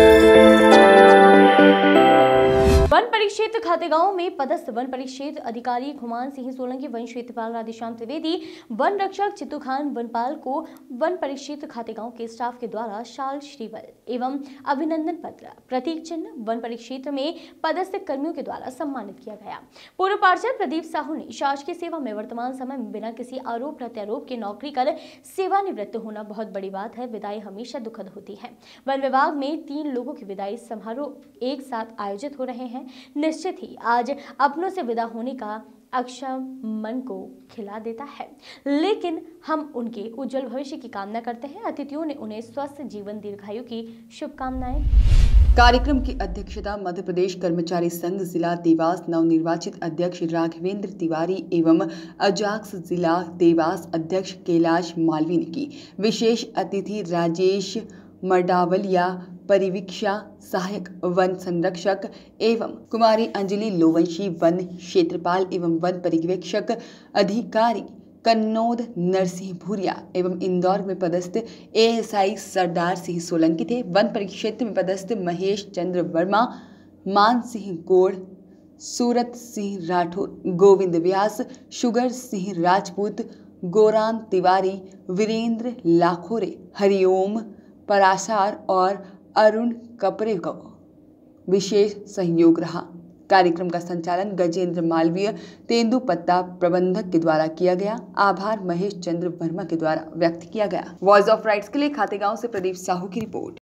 Thank you. One परिक्षेत्र खातेगांव में पदस्थ वन परिक्षेत्र अधिकारी खुमान सिंह सोलंकी, वन क्षेत्रपाल राधेश्याम त्रिवेदी, वन रक्षक चित्तू खान वनपाल को वन परिक्षेत्र खातेगांव के स्टाफ के द्वारा शाल श्रीवल एवं अभिनंदन पत्र, प्रतीक चिन्ह वन परिक्षेत्र में पदस्थ कर्मियों के द्वारा सम्मानित किया गया। पूर्व पार्षद प्रदीप साहू ने शासकीय सेवा में वर्तमान समय में बिना किसी आरोप प्रत्यारोप के नौकरी कर सेवानिवृत्त होना बहुत बड़ी बात है, विदाई हमेशा दुखद होती है। वन विभाग में तीन लोगों की विदाई समारोह एक साथ आयोजित हो रहे हैं। निश्चित ही आज अपनों से विदा होने का अक्षम मन को खिला देता है। लेकिन हम उनके उज्जवल भविष्य की कामना करते हैं। अतिथियों ने उन्हें स्वस्थ जीवन दीर्घायु की शुभकामनाएँ। कार्यक्रम की अध्यक्षता मध्य प्रदेश कर्मचारी संघ जिला देवास नवनिर्वाचित अध्यक्ष राघवेंद्र तिवारी एवं अजाक्स जिला देवास अध्यक्ष कैलाश मालवी ने की। विशेष अतिथि राजेश मर्डावलिया परिवीक्षा सहायक वन संरक्षक एवं कुमारी अंजलि लोवंशी वन क्षेत्रपाल एवं वन पर्यवेक्षक अधिकारी कन्नौद नरसिंह भूरिया एवं इंदौर में पदस्थ एएसआई सरदार सिंह सोलंकी थे। वन परिक्षेत्र में पदस्थ महेश चंद्र वर्मा, मान सिंह गोड़ सूरत सिंह राठौर, गोविंद व्यास, शुगर सिंह राजपूत, गोरान तिवारी, वीरेंद्र लाखोरे, हरिओम परासार और अरुण कपरे को विशेष सहयोग रहा। कार्यक्रम का संचालन गजेंद्र मालवीय तेंदुपत्ता प्रबंधक के द्वारा किया गया। आभार, महेश चंद्र वर्मा के द्वारा व्यक्त किया गया। वॉइस ऑफ़ राइट्स के लिए खातेगांव से प्रदीप साहू की रिपोर्ट।